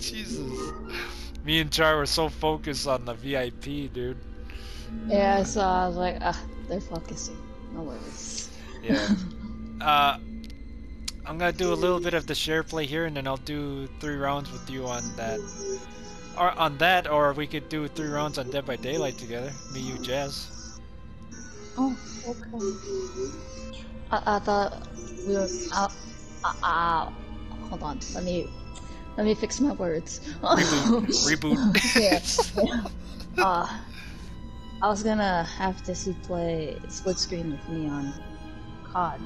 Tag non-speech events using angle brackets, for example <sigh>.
Jesus. Me and Char were so focused on the VIP, dude. Yeah, so I was like, ah, they're focusing. No worries. Yeah. <laughs> uh, I'm gonna do a little bit of the share play here, and then I'll do three rounds with you on that. Or on that, or we could do three rounds on Dead by Daylight together. Me, you, Jazz. Oh, okay. I, I thought we were. Uh, uh, uh, hold on. Let me. Let me fix my words. Reboot. <laughs> Reboot. yeah. yeah. Uh, I was gonna have to see play split screen with me on COD.